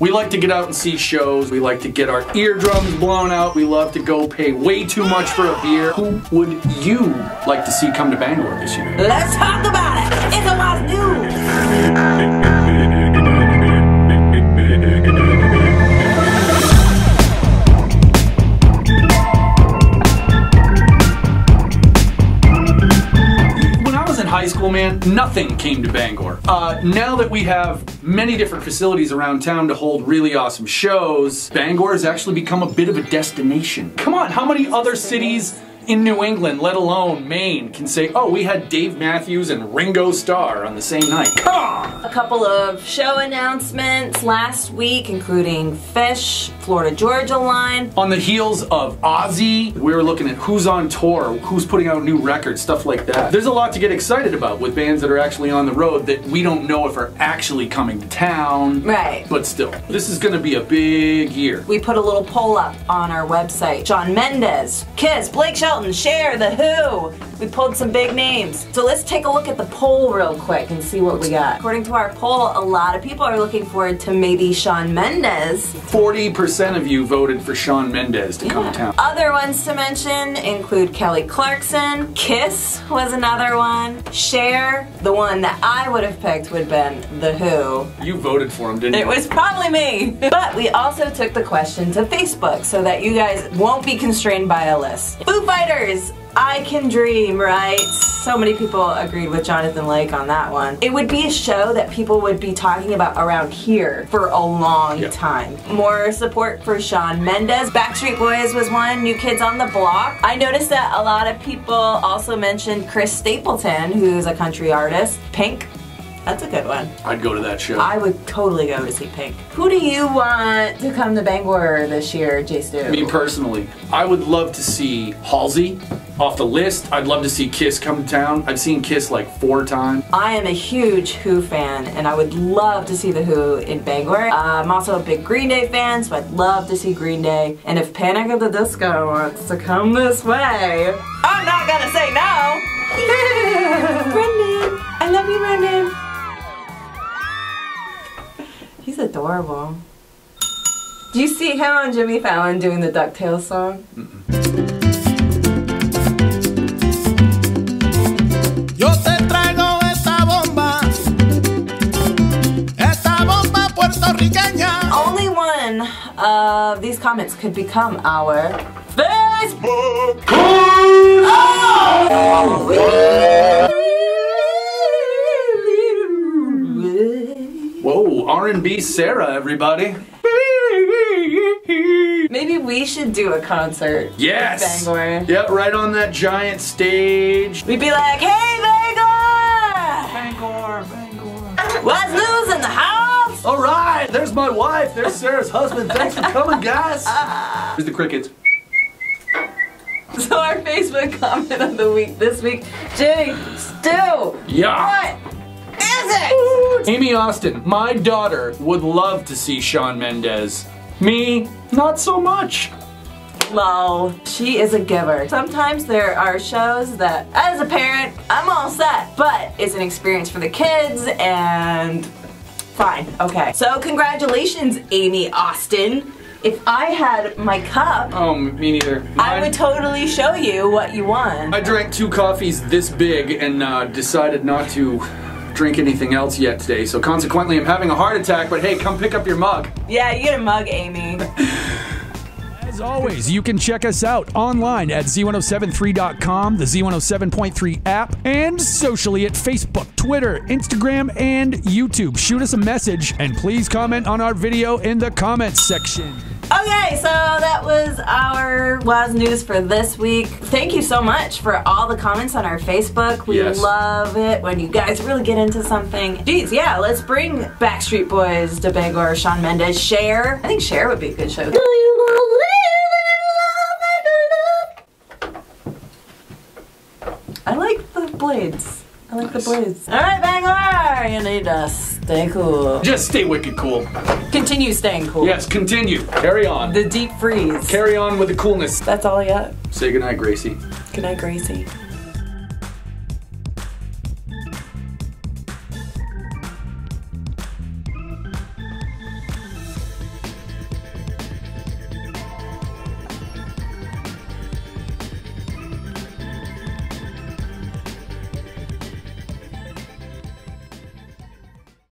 We like to get out and see shows. We like to get our eardrums blown out. We love to go pay way too much for a beer. Who would you like to see come to Bangor this year? Let's talk about it. It's a lot news. high school, man, nothing came to Bangor. Uh, now that we have many different facilities around town to hold really awesome shows, Bangor has actually become a bit of a destination. Come on, how many other cities in New England, let alone Maine, can say, oh, we had Dave Matthews and Ringo Starr on the same night? Come on! A couple of show announcements last week, including Phish, Florida Georgia Line. On the heels of Ozzy, we were looking at who's on tour, who's putting out new records, stuff like that. There's a lot to get excited about with bands that are actually on the road that we don't know if are actually coming to town. Right. But still, this is gonna be a big year. We put a little poll up on our website. Shawn Mendes, Kiss, Blake Shelton, Cher, The Who. We pulled some big names. So let's take a look at the poll real quick and see what we got. According to our poll, a lot of people are looking forward to maybe Shawn Mendes. 40% of you voted for Shawn Mendes to come to town. Other ones to mention include Kelly Clarkson, Kiss was another one, Cher, the one that I would have picked would have been The Who. You voted for him, didn't you? It was probably me. But we also took the question to Facebook so that you guys won't be constrained by a list. Foo Fighters, I Can Dream, right? So many people agreed with Jonathan Lake on that one. It would be a show that people would be talking about around here for a long Yeah. time. More support for Shawn Mendes. Backstreet Boys was one, New Kids on the Block. I noticed that a lot of people also mentioned Chris Stapleton, who's a country artist. Pink, that's a good one. I'd go to that show. I would totally go to see Pink. Who do you want to come to Bangor this year, J Stew? Me personally, I would love to see Halsey off the list. I'd love to see Kiss come to town. I've seen Kiss like four times. I am a huge Who fan, and I would love to see the Who in Bangor. Uh, I'm also a big Green Day fan, so I'd love to see Green Day. And if Panic at the Disco wants to come this way, I'm not gonna say no. Brendon, I love you, Brendon. Adorable. Do you see him on Jimmy Fallon doing the DuckTales song? Yo te traigo esta bomba, esta bomba puertorriqueña. Only one of these comments could become our Facebook. Oh, Whoa, R&B Sarah, everybody. Maybe we should do a concert. in Yes. Bangor. Yep, right on that giant stage. We'd be like, hey Bangor! Bangor, Bangor. What's news in the house? All right, there's my wife. There's Sarah's husband. Thanks for coming, guys. Uh. Here's the crickets. So our Facebook comment of the week this week, J Stew. Yeah. What is Ami Austin, my daughter would love to see Shawn Mendes. Me, not so much. Lol. She is a giver. Sometimes there are shows that, as a parent, I'm all set, but it's an experience for the kids and fine. Okay. So, congratulations, Ami Austin. If I had my cup, Oh, me neither. I would totally show you what you won. I drank two coffees this big and uh, decided not to drink anything else yet today. So consequently, I'm having a heart attack. But hey, come pick up your mug. Yeah, you get a mug, Ami. As always, you can check us out online at z1073.com, the Z107.3 app, and socially at Facebook, Twitter, Instagram, and YouTube. Shoot us a message and please comment on our video in the comments section. Okay, so that was our WhaZ NewZ for this week. Thank you so much for all the comments on our Facebook. We Yes. love it when you guys really get into something. Geez, yeah, let's bring Backstreet Boys to Bangor, Shawn Mendes, Cher. I think Cher would be a good show. I like the blades. I like the blades. All right, Bangor, you need to stay cool. Just stay wicked cool. Continue staying cool. Yes, continue. Carry on. The deep freeze. Carry on with the coolness. That's all I got. Say goodnight, Gracie. Good night, Gracie.